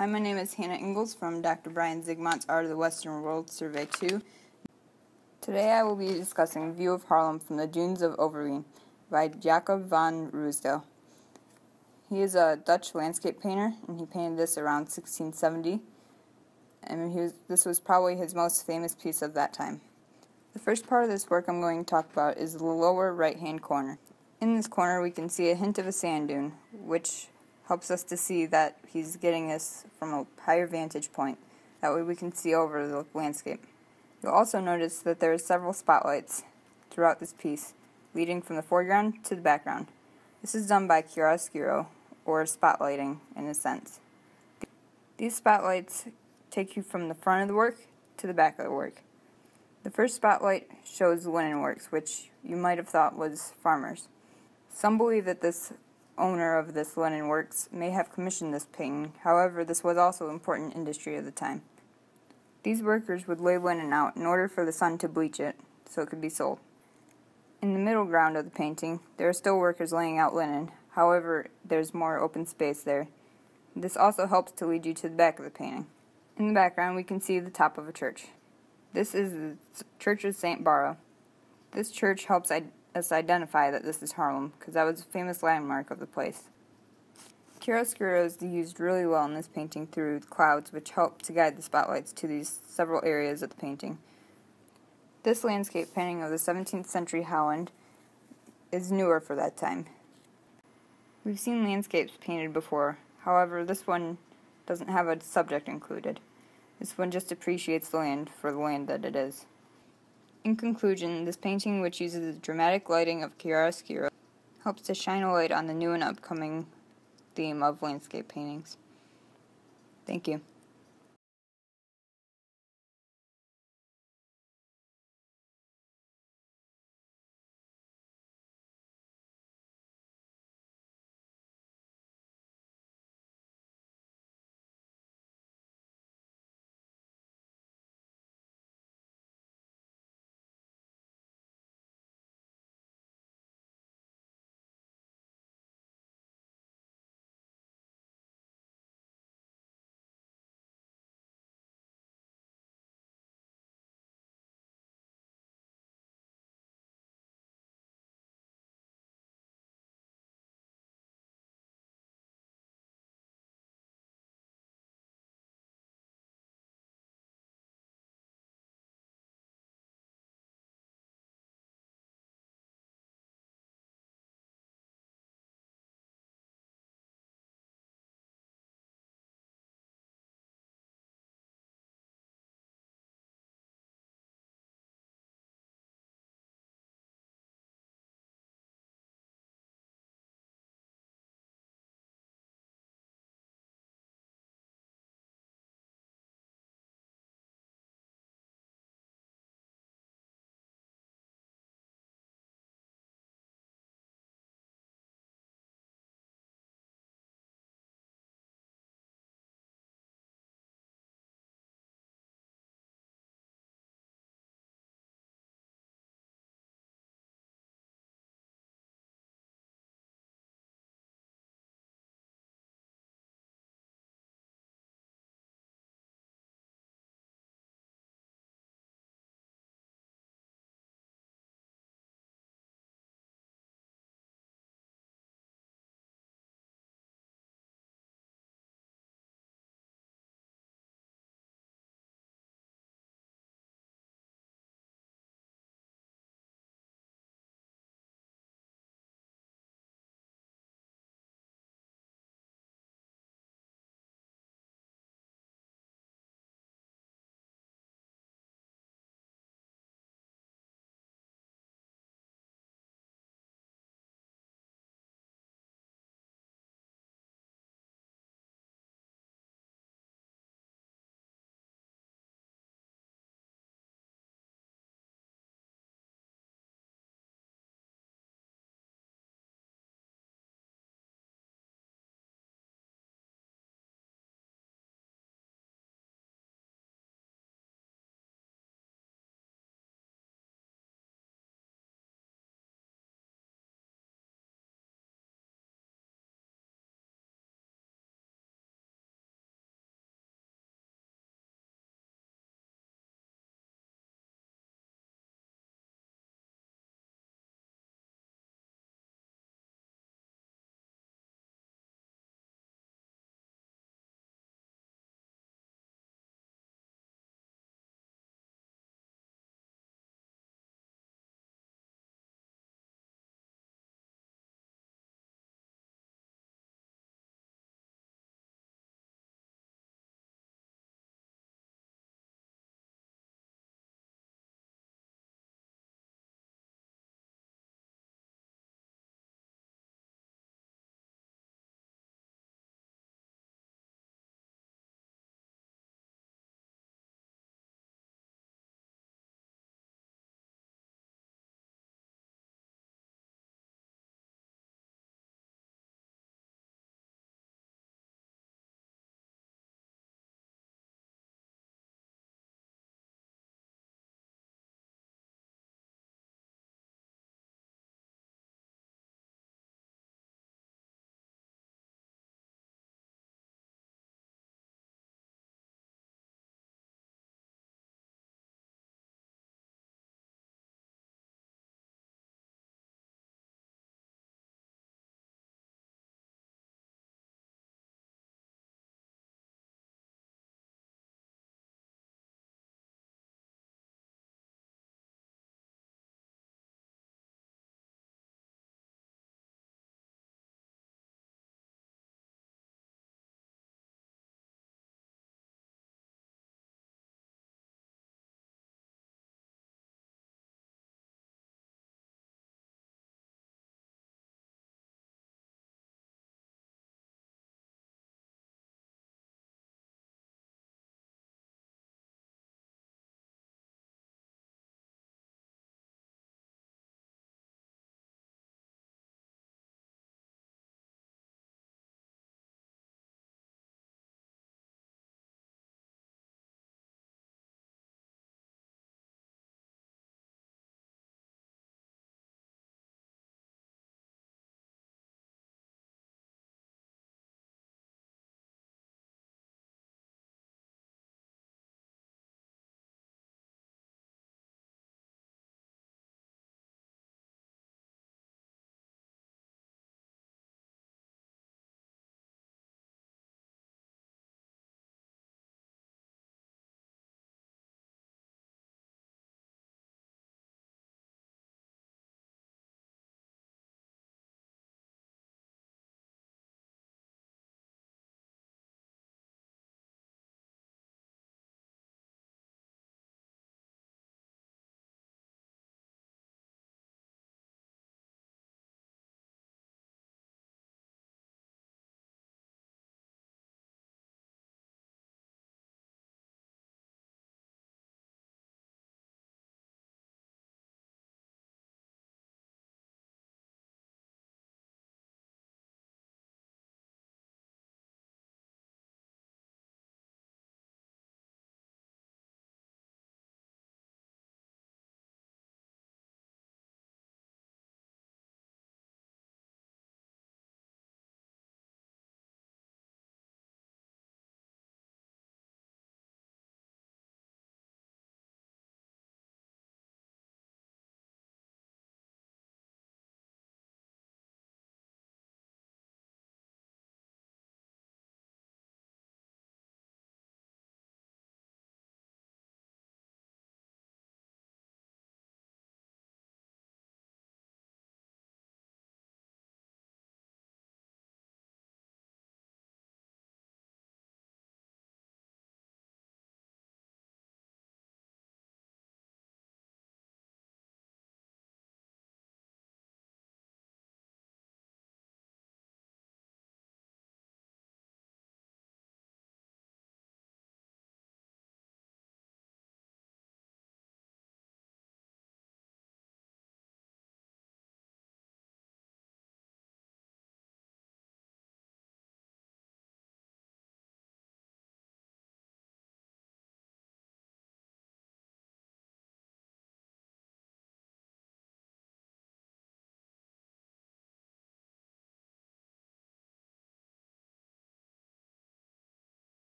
Hi, my name is Hannah Ingles from Dr. Bryan Zygmont's Art of the Western World Survey 2. Today I will be discussing View of Harlem from the Dunes of Overveen by Jacob van Ruisdael. He is a Dutch landscape painter and he painted this around 1670 and was, this was probably his most famous piece of that time. The first part of this work I'm going to talk about is the lower right hand corner. In this corner we can see a hint of a sand dune, which helps us to see that he's getting us from a higher vantage point. That way we can see over the landscape. You'll also notice that there are several spotlights throughout this piece, leading from the foreground to the background. This is done by chiaroscuro, or spotlighting in a sense. These spotlights take you from the front of the work to the back of the work. The first spotlight shows linen works, which you might have thought was farmers. Some believe that this owner of this linen works may have commissioned this painting, however, this was also an important industry of the time. These workers would lay linen out in order for the sun to bleach it so it could be sold. In the middle ground of the painting, there are still workers laying out linen, however, there's more open space there. This also helps to lead you to the back of the painting. In the background, we can see the top of a church. This is the Church of St. Bavo. This church helps us identify that this is Harlem, because that was a famous landmark of the place. Chiaroscuro is used really well in this painting through clouds, which help to guide the spotlights to these several areas of the painting. This landscape painting of the 17th century Holland is newer for that time. We've seen landscapes painted before, however, this one doesn't have a subject included. This one just appreciates the land for the land that it is. In conclusion, this painting, which uses the dramatic lighting of chiaroscuro, helps to shine a light on the new and upcoming theme of landscape paintings. Thank you.